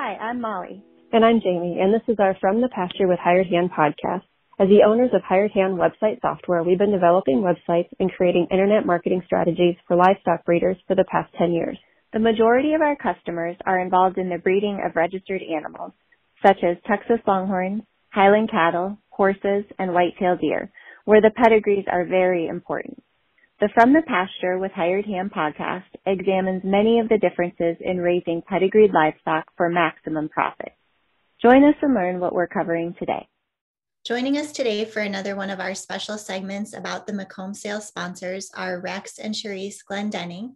Hi, I'm Molly. And I'm Jamie, and this is our From the Pasture with Hired Hand podcast. As the owners of Hired Hand website software, we've been developing websites and creating internet marketing strategies for livestock breeders for the past 10 years. The majority of our customers are involved in the breeding of registered animals, such as Texas Longhorns, Highland cattle, horses, and whitetail deer, where the pedigrees are very important. The From the Pasture with Hired Hand podcast examines many of the differences in raising pedigreed livestock for maximum profit. Join us and learn what we're covering today. Joining us today for another one of our special segments about the McComb sales sponsors are Rex and Sherese Glendenning.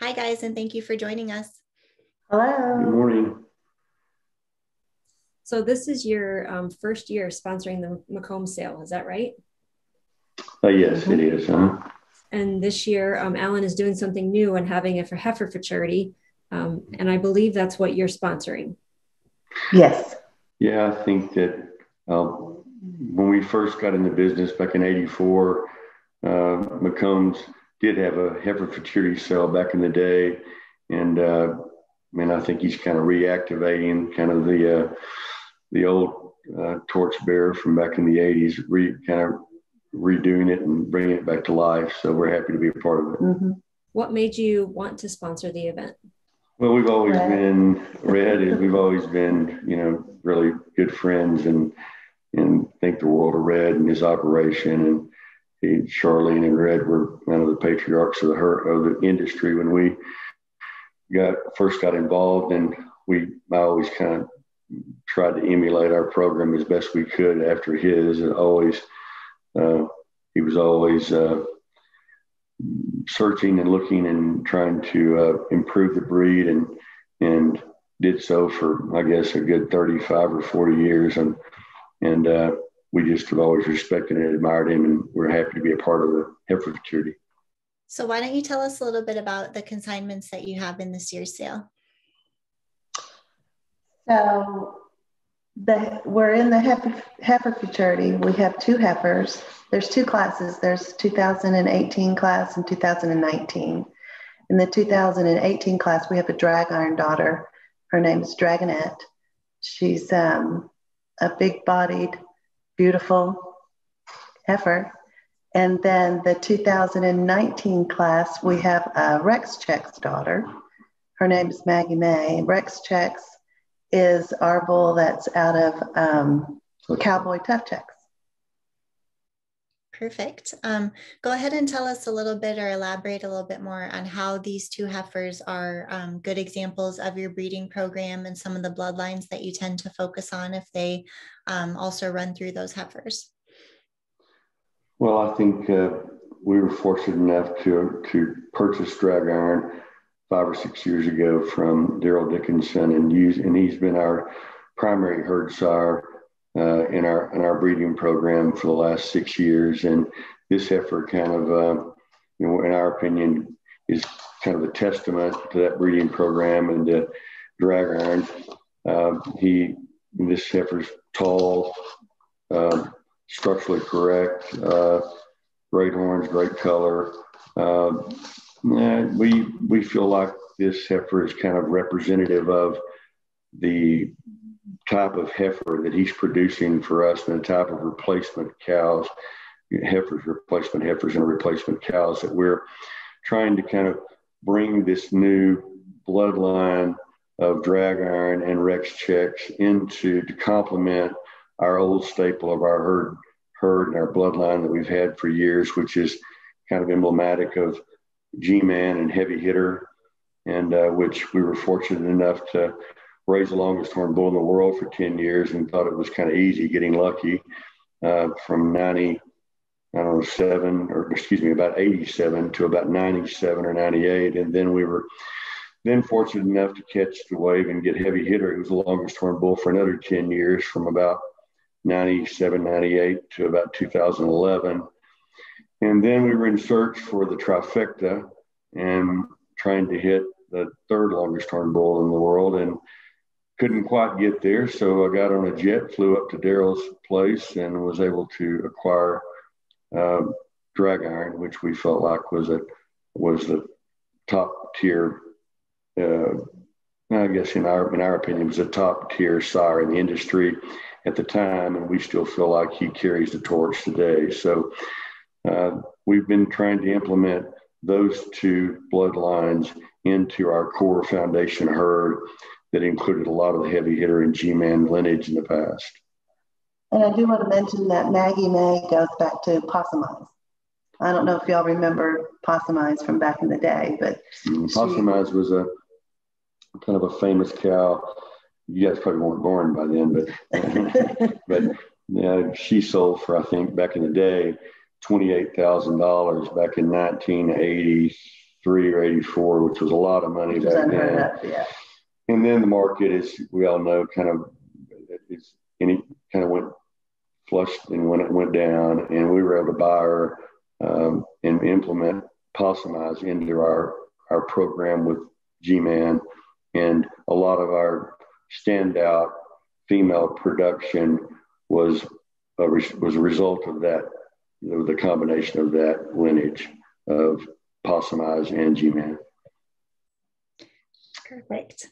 Hi, guys, and thank you for joining us. Hello. Good morning. So, this is your um, first year sponsoring the McComb sale, is that right? Uh, yes, it is. Huh? And this year, um, Alan is doing something new and having it for heifer for charity. Um, and I believe that's what you're sponsoring. Yes. Yeah, I think that uh, when we first got into business back in 84, uh, McCombs did have a heifer for charity sale back in the day. And uh, I mean, I think he's kind of reactivating kind of the, uh, the old uh, torchbearer from back in the 80s, re, kind of redoing it and bringing it back to life. So we're happy to be a part of it. Mm-hmm. What made you want to sponsor the event? Well, we've always Red. been Red. we've always been, you know, really good friends and and think the world of Red and his operation. And he, Charlene and Red were one of the patriarchs of the of the industry when we got first got involved. And we I always kind of tried to emulate our program as best we could after his, and always uh, he was always uh, searching and looking and trying to uh, improve the breed and and did so for I guess a good 35 or 40 years and and uh, we just have always respected and admired him and we're happy to be a part of the heifer Charity. So why don't you tell us a little bit about the consignments that you have in this year's sale? So the, we're in the heifer, heifer futurity. We have two heifers. There's two classes. There's 2018 class and 2019. In the 2018 class, we have a drag iron daughter. Her name is Dragonette. She's um, a big bodied, beautiful heifer. And then the 2019 class, we have a Rex Check's daughter. Her name is Maggie May. Rex Check's is our bull that's out of um, Cowboy Tough Checks. Perfect. Um, go ahead and tell us a little bit or elaborate a little bit more on how these two heifers are um, good examples of your breeding program and some of the bloodlines that you tend to focus on if they um, also run through those heifers. Well, I think uh, we were fortunate enough to, to purchase drag iron five or six years ago from Daryl Dickinson, and use and he's been our primary herd sire uh, in our in our breeding program for the last six years. And this heifer kind of, uh, you know, in our opinion, is kind of a testament to that breeding program and the drag iron. Uh, he this heifer's tall, uh, structurally correct, uh, great horns, great color. Uh, we we feel like this heifer is kind of representative of the type of heifer that he's producing for us and the type of replacement cows, heifers, replacement heifers, and replacement cows that we're trying to kind of bring this new bloodline of drag iron and Rex checks into to complement our old staple of our herd herd and our bloodline that we've had for years, which is kind of emblematic of G-Man and heavy hitter, and uh, which we were fortunate enough to raise the longest horn bull in the world for 10 years and thought it was kind of easy getting lucky uh, from 90, I don't know, seven or excuse me, about 87 to about 97 or 98. And then we were then fortunate enough to catch the wave and get heavy hitter. It was the longest horn bull for another 10 years from about 97, 98 to about 2011. And then we were in search for the trifecta and trying to hit the third longest horn bull in the world and couldn't quite get there. So I got on a jet, flew up to Daryl's place, and was able to acquire uh, drag iron, which we felt like was a was the top tier uh, I guess in our in our opinion, was a top tier sire in the industry at the time, and we still feel like he carries the torch today. So uh, we've been trying to implement those two bloodlines into our core foundation herd that included a lot of the heavy hitter and G-man lineage in the past. And I do want to mention that Maggie May goes back to Possum Eyes. I don't know if y'all remember Possum Eyes from back in the day, but mm, Possum Eyes was a kind of a famous cow. You guys probably weren't born by then, but but yeah, she sold for I think back in the day twenty eight thousand dollars back in nineteen eighty three or eighty four, which was a lot of money back then. Up, yeah. And then the market, as we all know, kind of it's any kind of went flushed and when it went down, and we were able to buy her um, and implement Possum Eyes into our our program with G-Man, and a lot of our standout female production was a was a result of that, the combination of that lineage of Possum Eyes and G-Man. Perfect.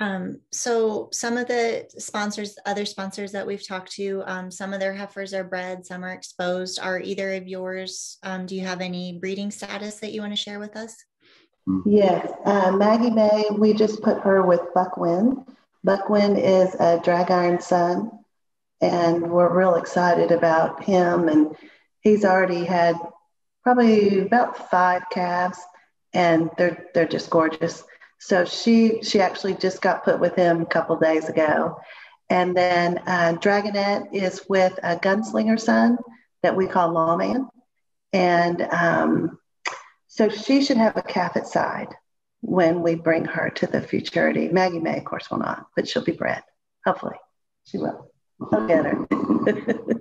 Um, so some of the sponsors, other sponsors that we've talked to, um, some of their heifers are bred, some are exposed. Are either of yours, um, do you have any breeding status that you want to share with us? Yes, uh, Maggie May, we just put her with Buckwin. Buckwin is a drag iron son, and we're real excited about him. And he's already had probably about five calves, and they're they're just gorgeous. So she she actually just got put with him a couple days ago. And then uh, Dragonette is with a gunslinger son that we call Lawman. And um, so she should have a calf at side when we bring her to the futurity. Maggie May, of course, will not, but she'll be bred. Hopefully, she will. I'll get her.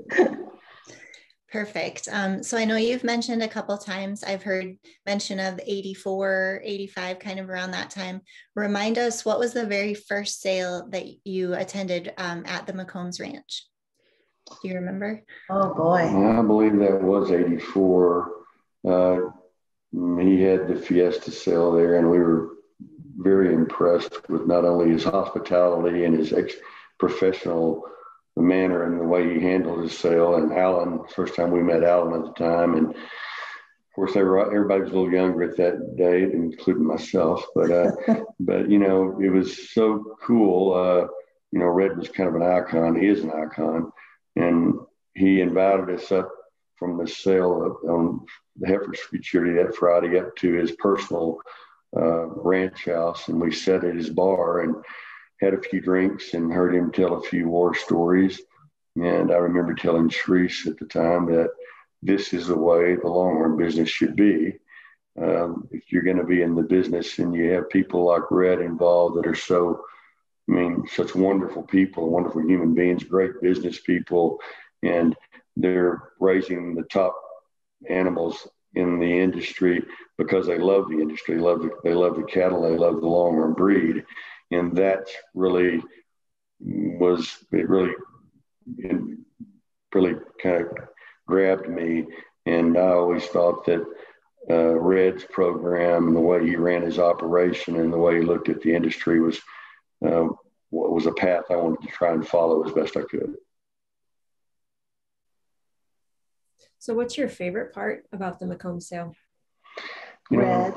Perfect. Um, so I know you've mentioned a couple times, I've heard mention of 84, 85, kind of around that time. Remind us, what was the very first sale that you attended um, at the McCombs Ranch? Do you remember? Oh boy. I believe that was 84. Uh, he had the Fiesta sale there, and we were very impressed with not only his hospitality and his ex- professional the manner and the way he handled his sale. And Alan, first time we met Alan at the time, and of course everybody was a little younger at that day, including myself. But uh, but you know it was so cool. Uh, you know, Red was kind of an icon. He is an icon, and he invited us up from the sale on the Heifer's Futurity that Friday up to his personal uh, ranch house, and we sat at his bar and had a few drinks and heard him tell a few war stories. And I remember telling Sherese at the time that this is the way the longhorn business should be. Um, if you're going to be in the business and you have people like Red involved that are so, I mean, such wonderful people, wonderful human beings, great business people, and they're raising the top animals in the industry because they love the industry, love the, they love the cattle, they love the longhorn breed, and that really was it really it really kind of grabbed me. And i always thought that uh, red's program and the way he ran his operation and the way he looked at the industry was uh, was a path i wanted to try and follow as best i could. So what's your favorite part about the McComb sale? Red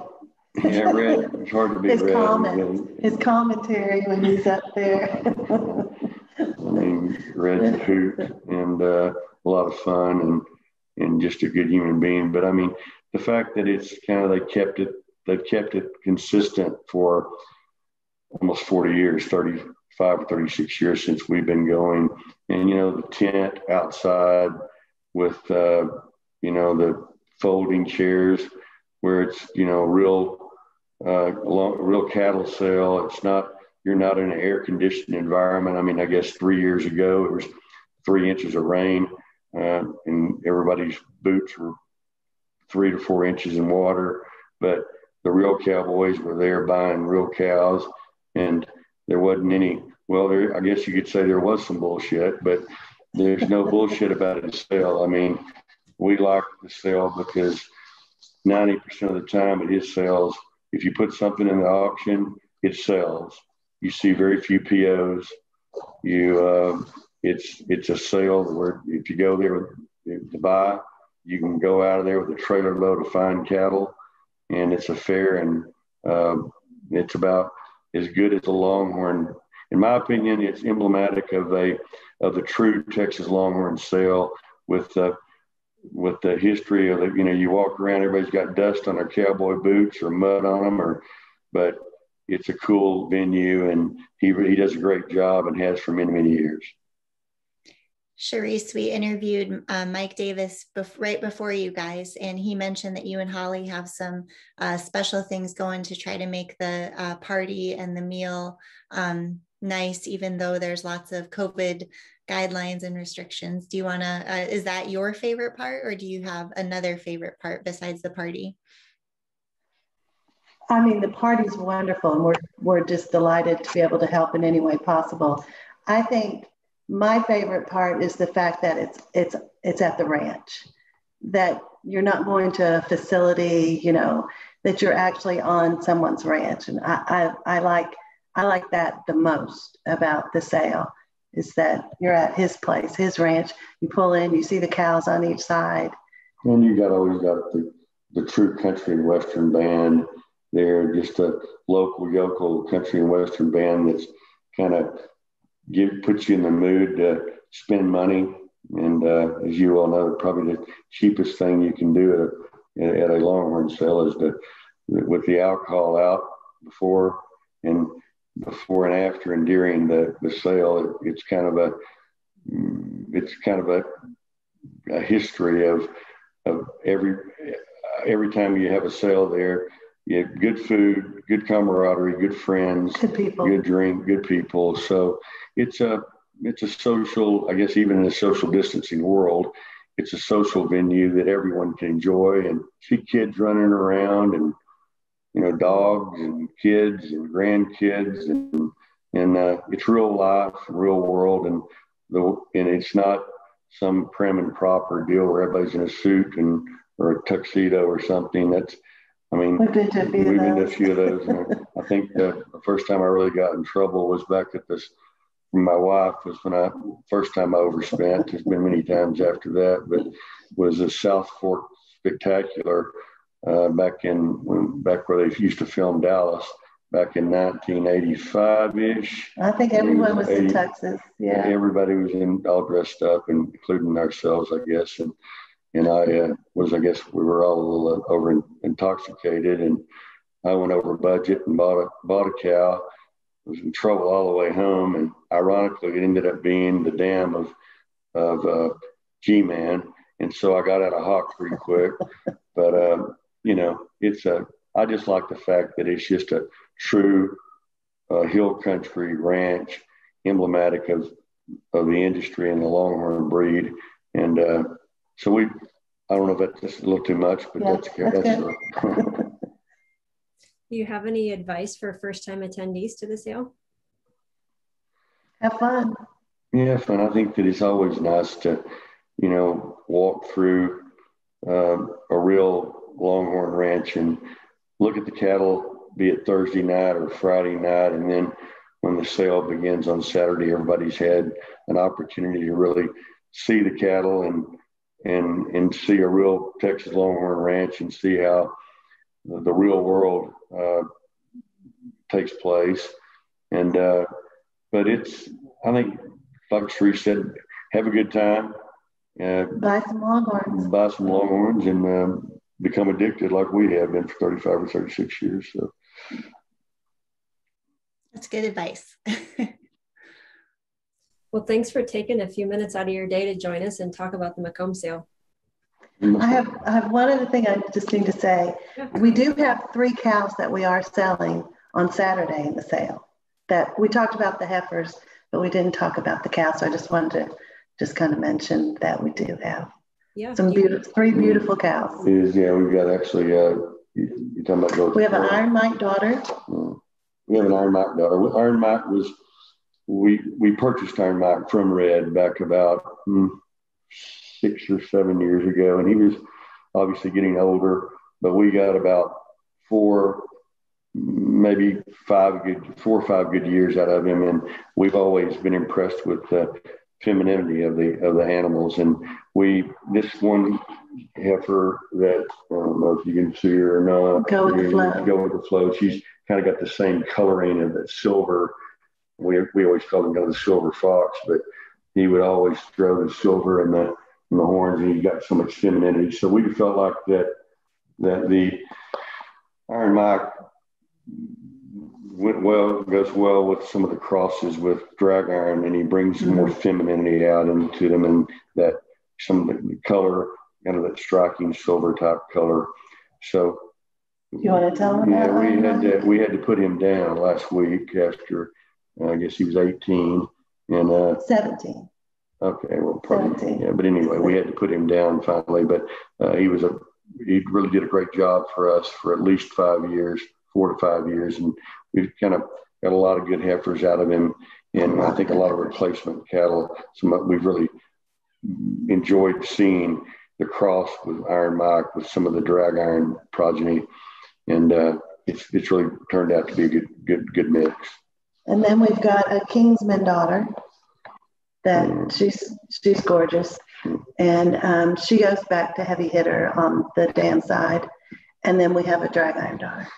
yeah, red. It's hard to be his red. Comment, his commentary when he's up there. I mean, red's a hoot and uh, a lot of fun and and just a good human being. But I mean, the fact that it's kind of they kept it they've kept it consistent for almost 40 years, 35 or 36 years since we've been going. And you know, the tent outside with uh, you know the folding chairs where it's you know real uh, long, real cattle sale. It's not you're not in an air conditioned environment. I mean, I guess three years ago it was three inches of rain, uh, and everybody's boots were three to four inches in water. But the real cowboys were there buying real cows, and there wasn't any. Well, there, I guess you could say there was some bullshit, but there's no bullshit about a sale. I mean, we like the sale because 90% of the time at his sales, if you put something in the auction, it sells. You see very few POs. You, uh, it's it's a sale where if you go there to buy, you can go out of there with a trailer load of fine cattle, and it's a fair and uh, it's about as good as a Longhorn. In my opinion, it's emblematic of a of the true Texas Longhorn sale with uh, with the history of the, you know you walk around everybody's got dust on their cowboy boots or mud on them or but it's a cool venue and he he does a great job and has for many many years. Sherese, we interviewed uh, Mike Davis bef- right before you guys, and he mentioned that you and Holly have some uh, special things going to try to make the uh, party and the meal um, nice, even though there's lots of COVID guidelines and restrictions. Do you want to, uh, is that your favorite part or do you have another favorite part besides the party? I mean, the party's wonderful and we're, we're just delighted to be able to help in any way possible. I think my favorite part is the fact that it's, it's, it's at the ranch, that you're not going to a facility, you know, that you're actually on someone's ranch. And I, I, I like, I like that the most about the sale is that you're at his place, his ranch. You pull in, you see the cows on each side. And you got always got the, the true country and western band there, just a local yokel country and western band that's kind of give puts you in the mood to spend money. And uh, as you all know, probably the cheapest thing you can do at a, at a Longhorn sale is to with the alcohol out before and before and after and during the, the sale, it, it's kind of a mm, it's kind of a, a history of of every every time you have a sale there, you have good food, good camaraderie, good friends, good people, good drink, good people. So it's a it's a social, I guess, even in a social distancing world, it's a social venue that everyone can enjoy and see kids running around and you know, dogs and kids and grandkids and and uh, it's real life, real world, and the and it's not some prim and proper deal where everybody's in a suit and or a tuxedo or something. That's, I mean, we've been to a few, we've been to a few of those. and I think the, the first time I really got in trouble was back at this. My wife was when I first time I overspent. There's been many times after that, but was a South Fork Spectacular uh, back in back where they used to film Dallas back in 1985 ish. I think everyone was 80, in Texas. Yeah, everybody was in all dressed up, including ourselves, I guess. And and I uh, was, I guess, we were all a little over intoxicated, and I went over budget and bought a bought a cow. Was in trouble all the way home, and ironically, it ended up being the dam of of uh, G-Man, and so I got out of hock pretty quick. but um, you know, it's a, I just like the fact that it's just a true uh, hill country ranch, emblematic of, of the industry and the Longhorn breed. And uh, so we, I don't know if that's just a little too much, but yeah, that's, that's, that's Do you have any advice for first time attendees to the sale? Have fun. Yeah, fun. I think that it's always nice to, you know, walk through uh, a real Longhorn Ranch and look at the cattle, be it Thursday night or Friday night. And then when the sale begins on Saturday, everybody's had an opportunity to really see the cattle and and and see a real Texas Longhorn Ranch and see how the real world uh, takes place. And uh, but it's I think like Sheree said, have a good time. Uh, buy some Longhorns. Buy some Longhorns and um, become addicted like we have been for 35 or 36 years. So that's good advice. well, thanks for taking a few minutes out of your day to join us and talk about the McComb sale. Mm-hmm. I have I have one other thing I just need to say. We do have three cows that we are selling on Saturday in the sale. That we talked about the heifers, but we didn't talk about the cows. So I just wanted to just kind of mention that we do have yeah. Some beautiful, three beautiful cows. Is yeah, we've got actually. Uh, you, you talking about those? We have an Iron Mike daughter. Mm. We have an Iron Mike daughter. Iron Mike was we we purchased Iron Mike from Red back about hmm, six or seven years ago, and he was obviously getting older. But we got about four, maybe five good, four or five good years out of him, and we've always been impressed with the femininity of the of the animals. And we this one heifer that I don't know if you can see her or not. Go with the flow. Go with the flow. She's kind of got the same coloring of that silver. We we always called him the silver fox, but he would always throw the silver and the and the horns, and he got so much femininity. So we felt like that that the Iron Mike went well, goes well with some of the crosses with drag iron, and he brings mm-hmm. more femininity out into them, and that some of the color, kind of that striking silver type color. So, you want to tell him? Yeah, we had to, we had to put him down last week after uh, I guess he was 18 and uh, 17. Okay, well, probably, yeah, but anyway, we had to put him down finally. But uh, he was a he really did a great job for us for at least five years, four to five years, and we've kind of got a lot of good heifers out of him, and I think a lot of replacement cattle. Some we've really enjoyed seeing the cross with Iron Mike with some of the drag iron progeny, and uh, it's it's really turned out to be a good good good mix. And then we've got a Kingsman daughter that mm. she's she's gorgeous, and um, she goes back to heavy hitter on the dam side, and then we have a drag iron daughter.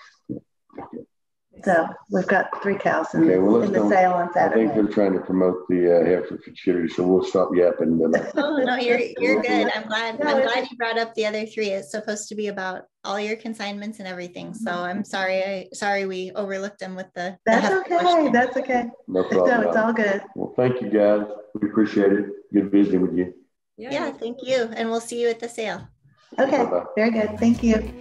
So we've got three cows in, okay, well, in the sale on Saturday. I think they're trying to promote the uh, heifer futurity, so we'll stop yapping. oh no, you're you're good. I'm glad. I'm glad you brought up the other three. It's supposed to be about all your consignments and everything. So I'm sorry. I sorry we overlooked them with the. That's the okay. Question. That's okay. No problem. No, it's all good. Well, thank you guys. We appreciate it. Good visiting with you. Yeah. yeah. Thank you, and we'll see you at the sale. Okay. Bye-bye. Very good. Thank you.